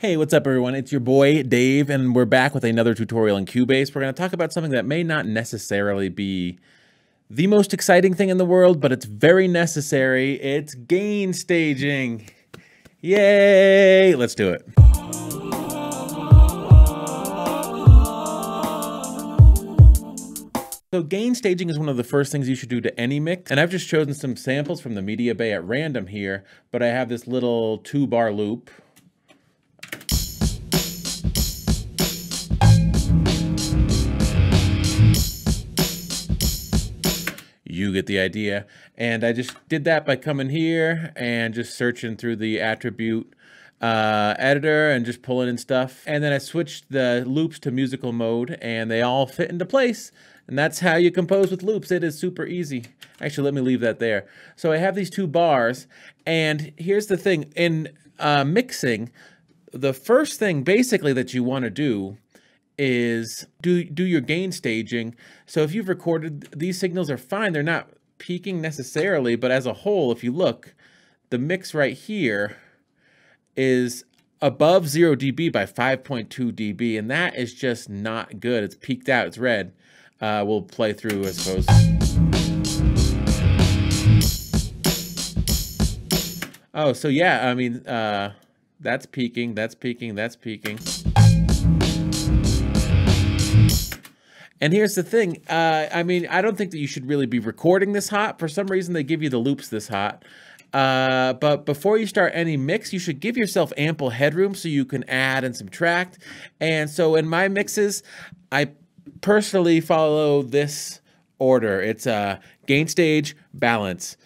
Hey, what's up everyone? It's your boy Dave and we're back with another tutorial in Cubase. We're going to talk about something that may not necessarily be the most exciting thing in the world, but it's very necessary. It's gain staging. Yay! Let's do it. So gain staging is one of the first things you should do to any mix. And I've just chosen some samples from the Media Bay at random here, but I have this little two bar loop you get the idea. And I just did that by coming here and just searching through the attribute uh, editor and just pulling in stuff. And then I switched the loops to musical mode and they all fit into place. And that's how you compose with loops. It is super easy. Actually, let me leave that there. So I have these two bars and here's the thing. In uh, mixing, the first thing basically that you want to do is do do your gain staging. So if you've recorded, these signals are fine. They're not peaking necessarily, but as a whole, if you look, the mix right here is above 0 dB by 5.2 dB, and that is just not good. It's peaked out, it's red. Uh, we'll play through, I suppose. Oh, so yeah, I mean, uh, that's peaking, that's peaking, that's peaking. And here's the thing. Uh, I mean, I don't think that you should really be recording this hot. For some reason, they give you the loops this hot. Uh, but before you start any mix, you should give yourself ample headroom so you can add and subtract. And so in my mixes, I personally follow this order. It's uh, gain stage, balance,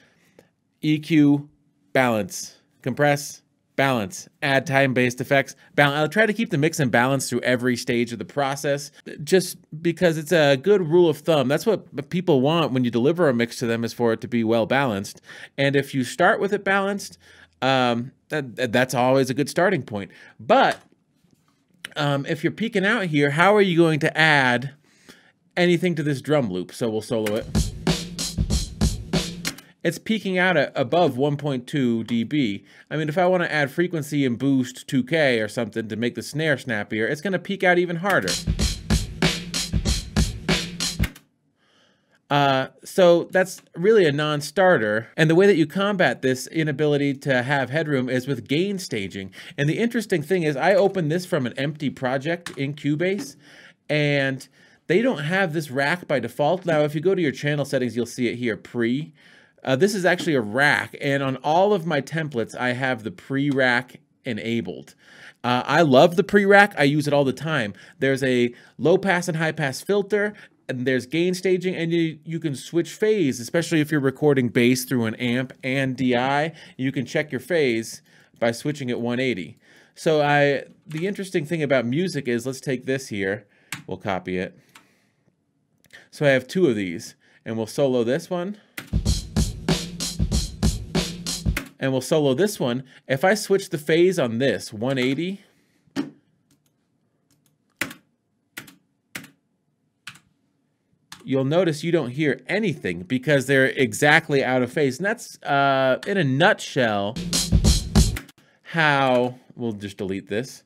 EQ, balance, compress, balance, add time-based effects, balance. I'll try to keep the mix and balance through every stage of the process, just because it's a good rule of thumb. That's what people want when you deliver a mix to them is for it to be well balanced. And if you start with it balanced, um, that, that's always a good starting point. But um, if you're peaking out here, how are you going to add anything to this drum loop? So we'll solo it it's peaking out at above 1.2 dB. I mean, if I want to add frequency and boost 2K or something to make the snare snappier, it's going to peak out even harder. Uh, so that's really a non-starter. And the way that you combat this inability to have headroom is with gain staging. And the interesting thing is I opened this from an empty project in Cubase and they don't have this rack by default. Now, if you go to your channel settings, you'll see it here, pre. Uh, this is actually a rack, and on all of my templates, I have the pre-rack enabled. Uh, I love the pre-rack. I use it all the time. There's a low pass and high pass filter, and there's gain staging, and you, you can switch phase, especially if you're recording bass through an amp and DI. You can check your phase by switching at 180. So I, the interesting thing about music is, let's take this here. We'll copy it. So I have two of these, and we'll solo this one and we'll solo this one. If I switch the phase on this, 180, you'll notice you don't hear anything because they're exactly out of phase. And that's, uh, in a nutshell, how, we'll just delete this,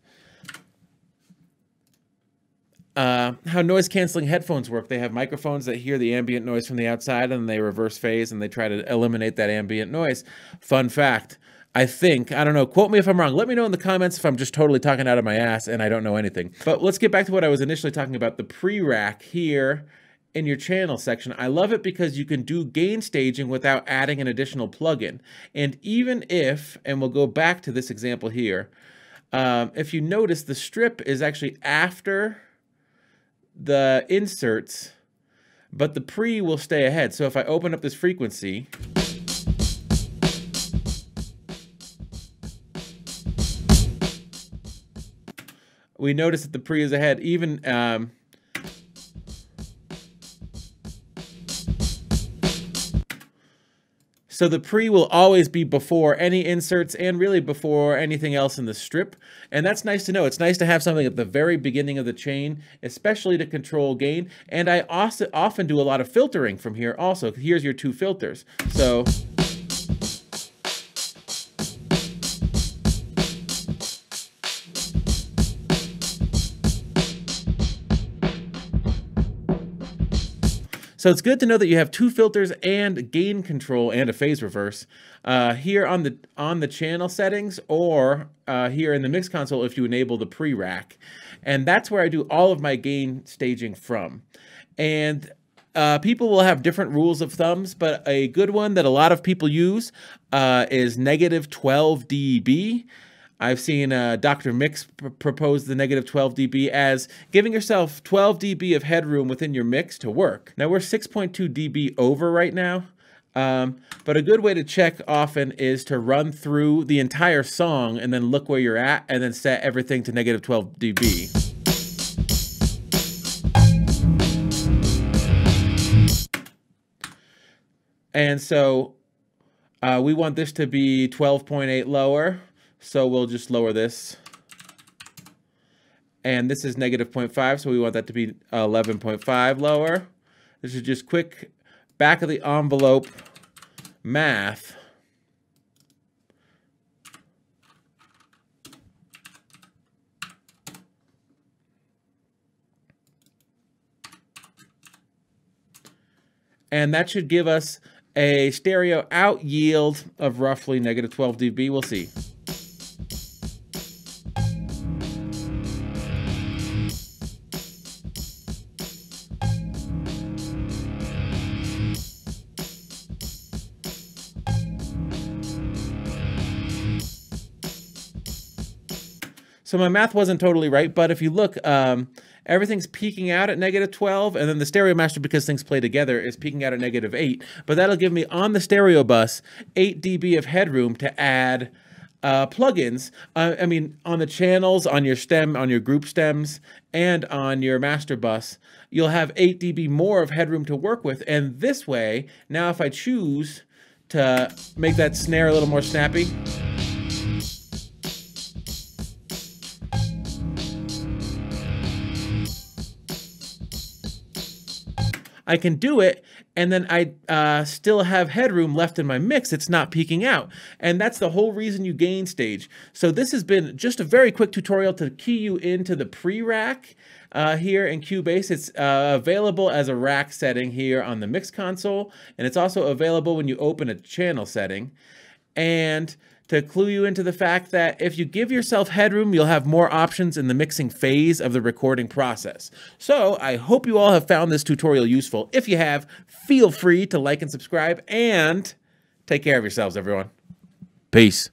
uh, how noise canceling headphones work. They have microphones that hear the ambient noise from the outside and they reverse phase and they try to eliminate that ambient noise. Fun fact. I think, I don't know, quote me if I'm wrong. Let me know in the comments if I'm just totally talking out of my ass and I don't know anything. But let's get back to what I was initially talking about, the pre-rack here in your channel section. I love it because you can do gain staging without adding an additional plugin. And even if, and we'll go back to this example here, um, if you notice the strip is actually after the inserts, but the pre will stay ahead. So if I open up this frequency, we notice that the pre is ahead. Even um, So the pre will always be before any inserts and really before anything else in the strip. And that's nice to know. It's nice to have something at the very beginning of the chain, especially to control gain. And I also often do a lot of filtering from here also. Here's your two filters. So... So it's good to know that you have two filters and gain control and a phase reverse uh, here on the on the channel settings or uh, here in the mix console if you enable the pre-rack. And that's where I do all of my gain staging from. And uh, people will have different rules of thumbs, but a good one that a lot of people use uh, is negative 12 dB. I've seen uh, Dr. Mix pr propose the negative 12 dB as giving yourself 12 dB of headroom within your mix to work. Now we're 6.2 dB over right now, um, but a good way to check often is to run through the entire song and then look where you're at and then set everything to negative 12 dB. And so uh, we want this to be 12.8 lower. So we'll just lower this. And this is negative 0.5, so we want that to be 11.5 lower. This is just quick back of the envelope math. And that should give us a stereo out yield of roughly negative 12 dB. We'll see. So my math wasn't totally right, but if you look, um, everything's peaking out at negative 12, and then the stereo master, because things play together, is peaking out at negative 8. But that'll give me on the stereo bus 8 dB of headroom to add uh, plugins. Uh, I mean, on the channels, on your stem, on your group stems, and on your master bus, you'll have 8 dB more of headroom to work with. And this way, now if I choose to make that snare a little more snappy, I can do it and then I uh, still have headroom left in my mix. It's not peaking out. And that's the whole reason you gain stage. So this has been just a very quick tutorial to key you into the pre-rack uh, here in Cubase. It's uh, available as a rack setting here on the mix console. And it's also available when you open a channel setting. And to clue you into the fact that if you give yourself headroom, you'll have more options in the mixing phase of the recording process. So I hope you all have found this tutorial useful. If you have, feel free to like and subscribe and take care of yourselves, everyone. Peace.